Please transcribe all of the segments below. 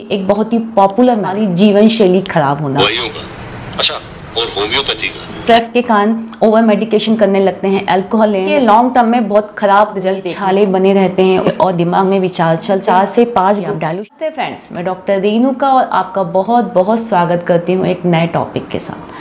एक बहुत ही पॉपुलर हमारी जीवन शैली खराब होना। अच्छा और होम्योपैथी का। स्ट्रेस के कारण ओवर मेडिकेशन करने लगते हैं अल्कोहल लें। ये लॉन्ग टर्म में बहुत खराब रिज़ल्ट छाले बने रहते हैं उस और दिमाग में विचार चल चार से पाँच डालू फ्रेंड्स मैं डॉक्टर रेनू का और आपका बहुत बहुत स्वागत करती हूँ एक नए टॉपिक के साथ।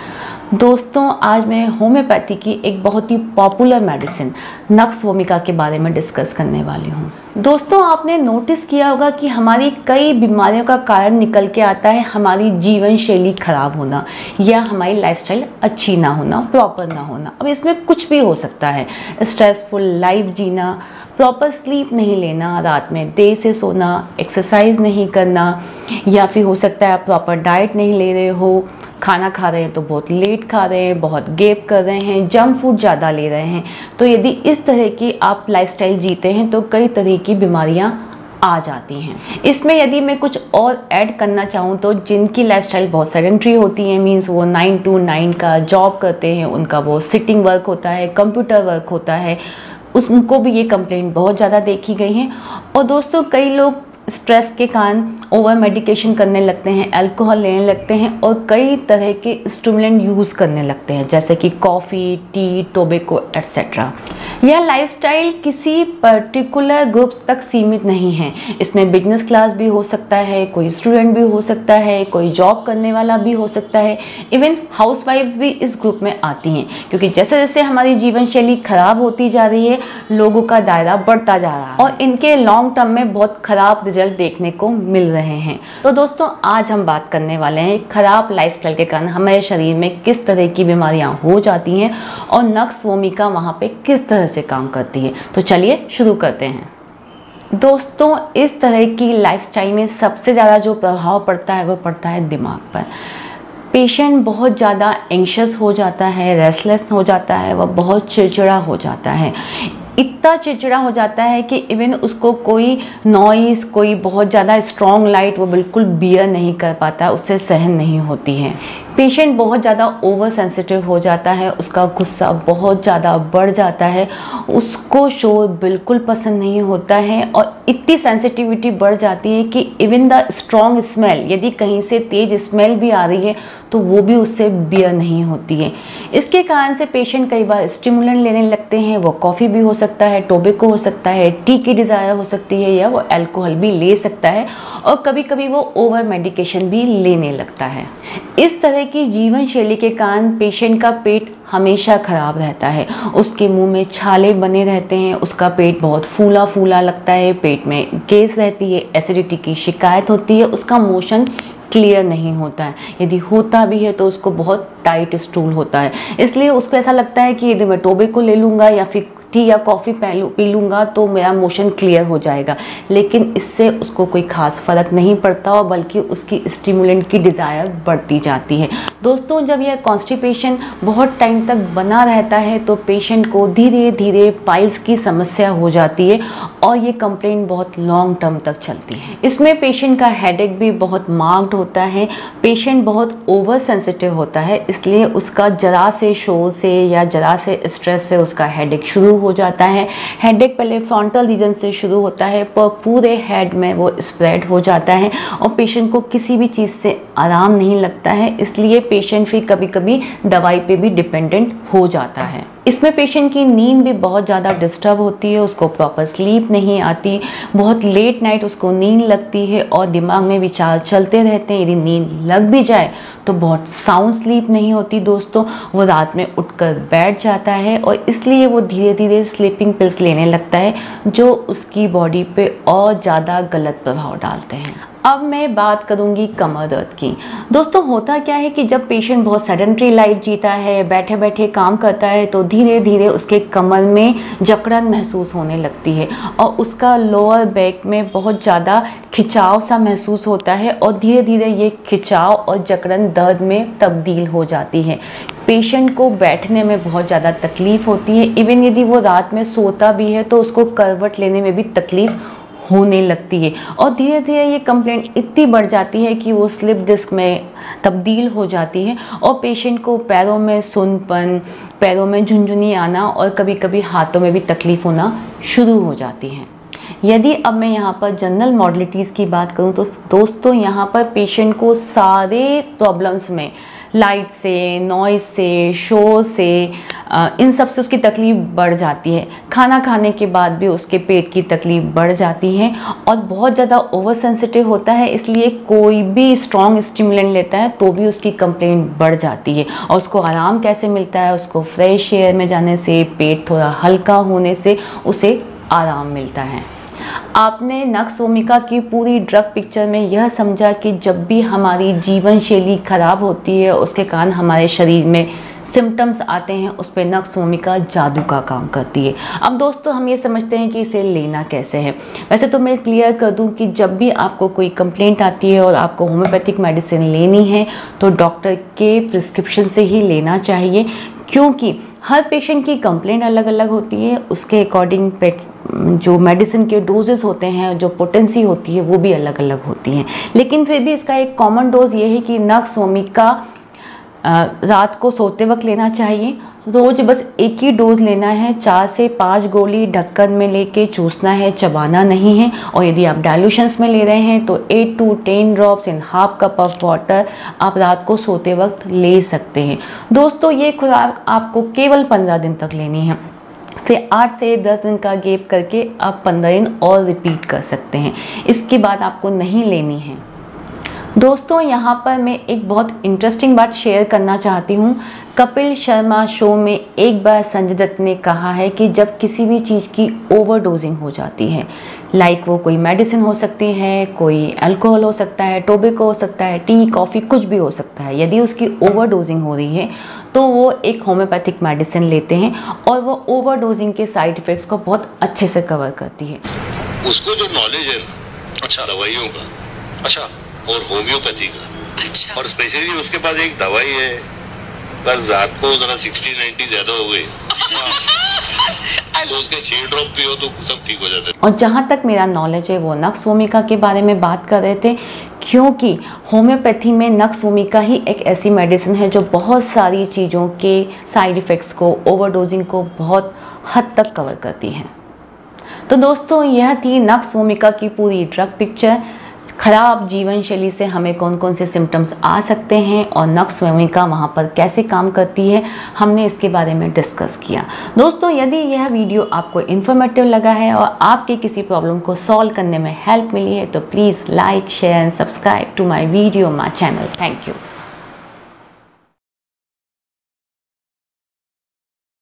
दोस्तों, आज मैं होम्योपैथी की एक बहुत ही पॉपुलर मेडिसिन नक्स वोमिका के बारे में डिस्कस करने वाली हूँ। दोस्तों, आपने नोटिस किया होगा कि हमारी कई बीमारियों का कारण निकल के आता है हमारी जीवन शैली खराब होना या हमारी लाइफस्टाइल अच्छी ना होना प्रॉपर ना होना। अब इसमें कुछ भी हो सकता है। स्ट्रेसफुल लाइफ जीना प्रॉपर स्लीप नहीं लेना, रात में देर से सोना एक्सरसाइज नहीं करना, या फिर हो सकता है आप प्रॉपर डाइट नहीं ले रहे हो। खाना खा रहे हैं तो बहुत लेट खा रहे हैं, बहुत गेप कर रहे हैं जंक फ़ूड ज़्यादा ले रहे हैं। तो यदि इस तरह की आप लाइफस्टाइल जीते हैं तो कई तरह की बीमारियाँ आ जाती हैं। इसमें यदि मैं कुछ और ऐड करना चाहूँ तो जिनकी लाइफस्टाइल बहुत सेडेंट्री होती है मींस वो नाइन टू नाइन का जॉब करते हैं, उनका वो सिटिंग वर्क होता है कंप्यूटर वर्क होता है, उनको भी ये कंप्लेंट बहुत ज़्यादा देखी गई हैं। और दोस्तों, कई लोग स्ट्रेस के कारण ओवर मेडिकेशन करने लगते हैं अल्कोहल लेने लगते हैं और कई तरह के स्टूमुलेंट यूज़ करने लगते हैं, जैसे कि कॉफ़ी टी टोबेको एट्सेट्रा यह लाइफस्टाइल किसी पर्टिकुलर ग्रुप तक सीमित नहीं है। इसमें बिज़नेस क्लास भी हो सकता है, कोई स्टूडेंट भी हो सकता है, कोई जॉब करने वाला भी हो सकता है। इवन हाउस भी इस ग्रुप में आती हैं, क्योंकि जैसे जैसे हमारी जीवन शैली खराब होती जा रही है, लोगों का दायरा बढ़ता जा रहा है और इनके लॉन्ग टर्म में बहुत ख़राब रिज़ल्ट देखने को मिल रहे हैं। तो दोस्तों, आज हम बात करने वाले हैं खराब लाइफस्टाइल के कारण हमारे शरीर में किस तरह की बीमारियाँ हो जाती हैं और नक्स वोमिका वहाँ पे किस तरह से काम करती है। तो चलिए शुरू करते हैं। दोस्तों, इस तरह की लाइफस्टाइल में सबसे ज़्यादा जो प्रभाव पड़ता है, वो पड़ता है दिमाग पर। पेशेंट बहुत ज़्यादा एंशस हो जाता है रेस्टलेस हो जाता है, वह बहुत चिड़चिड़ा हो जाता है। इतना चिड़चिड़ा हो जाता है कि इवन उसको कोई नॉइस कोई बहुत ज़्यादा स्ट्रॉन्ग लाइट वो बिल्कुल बियर नहीं कर पाता, उससे सहन नहीं होती है। पेशेंट बहुत ज़्यादा ओवर सेंसिटिव हो जाता है, उसका गुस्सा बहुत ज़्यादा बढ़ जाता है, उसको शोर बिल्कुल पसंद नहीं होता है और इतनी सेंसिटिविटी बढ़ जाती है कि इवन द स्ट्रॉन्ग स्मेल यदि कहीं से तेज़ स्मेल भी आ रही है तो वो भी उससे बियर नहीं होती है। इसके कारण से पेशेंट कई बार स्टिमुलेंट लेने लगते हैं, वो कॉफ़ी भी हो सकता है टोबेको हो सकता है टी की डिज़ायर हो सकती है या वो एल्कोहल भी ले सकता है और कभी कभी वो ओवर मेडिकेशन भी लेने लगता है। इस तरह की जीवन शैली के कारण पेशेंट का पेट हमेशा ख़राब रहता है। उसके मुँह में छाले बने रहते हैं, उसका पेट बहुत फूला फूला लगता है, पेट में गैस रहती है, एसिडिटी की शिकायत होती है, उसका मोशन क्लियर नहीं होता है। यदि होता भी है तो उसको बहुत टाइट स्टूल होता है। इसलिए उसको ऐसा लगता है कि यदि मैं टोबे को ले लूँगा या फिर टी या कॉफ़ी पी लूँगा तो मेरा मोशन क्लियर हो जाएगा। लेकिन इससे उसको कोई ख़ास फ़र्क नहीं पड़ता और बल्कि उसकी स्टिमुलेंट की डिज़ायर बढ़ती जाती है। दोस्तों, जब यह कॉन्स्टिपेशन बहुत टाइम तक बना रहता है तो पेशेंट को धीरे धीरे पाइल्स की समस्या हो जाती है और ये कंप्लेंट बहुत लॉन्ग टर्म तक चलती है। इसमें पेशेंट का हेडेक भी बहुत मार्क्ड होता है। पेशेंट बहुत ओवर सेंसिटिव होता है, इसलिए उसका जरा से शोर से या जरा से स्ट्रेस से उसका हेडेक शुरू हो जाता है। हेडेक पहले फ्रॉन्टल रीजन से शुरू होता है पर पूरे हेड में वो स्प्रेड हो जाता है और पेशेंट को किसी भी चीज़ से आराम नहीं लगता है, इसलिए पेशेंट फिर कभी कभी दवाई पे भी डिपेंडेंट हो जाता है। इसमें पेशेंट की नींद भी बहुत ज़्यादा डिस्टर्ब होती है, उसको प्रॉपर स्लीप नहीं आती, बहुत लेट नाइट उसको नींद लगती है और दिमाग में विचार चलते रहते हैं, यदि नींद लग भी जाए तो बहुत साउंड स्लीप नहीं होती दोस्तों, वो रात में उठकर बैठ जाता है और इसलिए वो धीरे धीरे स्लीपिंग पिल्स लेने लगता है, जो उसकी बॉडी पे और ज़्यादा गलत प्रभाव डालते हैं। अब मैं बात करूँगी कमर दर्द की। दोस्तों, होता क्या है कि जब पेशेंट बहुत सडेंट्री लाइफ जीता है बैठे बैठे काम करता है तो धीरे धीरे उसके कमर में जकड़न महसूस होने लगती है और उसका लोअर बैक में बहुत ज़्यादा खिंचाव सा महसूस होता है और धीरे धीरे ये खिंचाव और जकड़न दर्द में तब्दील हो जाती है। पेशेंट को बैठने में बहुत ज़्यादा तकलीफ़ होती है। इवन यदि वो रात में सोता भी है तो उसको करवट लेने में भी तकलीफ़ होने लगती है। और धीरे धीरे ये कंप्लेंट इतनी बढ़ जाती है कि वो स्लिप डिस्क में तब्दील हो जाती है और पेशेंट को पैरों में सुनपन, पैरों में झुंझुनी आना और कभी कभी हाथों में भी तकलीफ़ होना शुरू हो जाती है। यदि अब मैं यहाँ पर जनरल मॉडलिटीज़ की बात करूँ तो दोस्तों यहाँ पर पेशेंट को सारे प्रॉब्लम्स में लाइट से नॉइज़ से शोर से इन सबसे उसकी तकलीफ़ बढ़ जाती है। खाना खाने के बाद भी उसके पेट की तकलीफ़ बढ़ जाती है और बहुत ज़्यादा ओवर सेंसिटिव होता है, इसलिए कोई भी स्ट्रॉन्ग स्टिमुलेंट लेता है तो भी उसकी कंप्लेंट बढ़ जाती है और उसको आराम कैसे मिलता है, उसको फ्रेश एयर में जाने से, पेट थोड़ा हल्का होने से उसे आराम मिलता है। आपने नक्सोमिका की पूरी ड्रग पिक्चर में यह समझा कि जब भी हमारी जीवन शैली खराब होती है, उसके कारण हमारे शरीर में सिम्टम्स आते हैं, उस पर नक्सोमिका जादू का काम करती है। अब दोस्तों, हम ये समझते हैं कि इसे लेना कैसे है। वैसे तो मैं क्लियर कर दूँ कि जब भी आपको कोई कंप्लेंट आती है और आपको होम्योपैथिक मेडिसिन लेनी है तो डॉक्टर के प्रिस्क्रिप्शन से ही लेना चाहिए। क्योंकि हर पेशेंट की कंप्लेंट अलग अलग होती है, उसके अकॉर्डिंग जो मेडिसिन के डोजेस होते हैं, जो पोटेंसी होती है, वो भी अलग अलग होती हैं। लेकिन फिर भी इसका एक कॉमन डोज ये है कि नक्स ओमिका रात को सोते वक्त लेना चाहिए। रोज बस एक ही डोज लेना है। चार से पाँच गोली ढक्कन में लेके चूसना है, चबाना नहीं है। और यदि आप डाइल्यूशंस में ले रहे हैं तो eight to ten drops in half cup of water आप रात को सोते वक्त ले सकते हैं। दोस्तों, ये खुराक आपको केवल पंद्रह दिन तक लेनी है। फिर आठ से दस दिन का गेप करके आप पंद्रह दिन और रिपीट कर सकते हैं। इसके बाद आपको नहीं लेनी है। दोस्तों, यहाँ पर मैं एक बहुत इंटरेस्टिंग बात शेयर करना चाहती हूँ। कपिल शर्मा शो में एक बार संजय दत्त ने कहा है कि जब किसी भी चीज़ की ओवरडोजिंग हो जाती है लाइक वो कोई मेडिसिन हो सकती है, कोई अल्कोहल हो सकता है टोबेको हो सकता है टी कॉफ़ी कुछ भी हो सकता है, यदि उसकी ओवरडोजिंग हो रही है तो वो एक होम्योपैथिक मेडिसिन लेते हैं और वो ओवरडोजिंग के साइड इफ़ेक्ट्स को बहुत अच्छे से कवर करती है। उसको जो नॉलेज है अच्छा दवाइयों का। अच्छा और होम्योपैथी का। अच्छा। और स्पेशली उसके पास एक दवाई है पर रात को जरा सिक्सटी नाइन्टी ज़्यादा हो गई। तो उसके छह ड्रॉप पियो तो सब ठीक हो जाता। है और जहाँ तक मेरा नॉलेज है वो नक्स भूमिका के बारे में बात कर रहे थे क्योंकि होम्योपैथी में नक्स भूमिका ही एक ऐसी मेडिसिन है जो बहुत सारी चीज़ों के साइड इफ़ेक्ट्स को ओवरडोजिंग को बहुत हद तक कवर करती है। तो दोस्तों यह थी नक्स भूमिका की पूरी ड्रग पिक्चर ख़राब जीवन शैली से हमें कौन कौन से सिम्टम्स आ सकते हैं और नक्स भूमिका वहाँ पर कैसे काम करती है, हमने इसके बारे में डिस्कस किया। दोस्तों, यदि यह वीडियो आपको इन्फॉर्मेटिव लगा है और आपके किसी प्रॉब्लम को सॉल्व करने में हेल्प मिली है तो please like share and subscribe to my video my channel thank you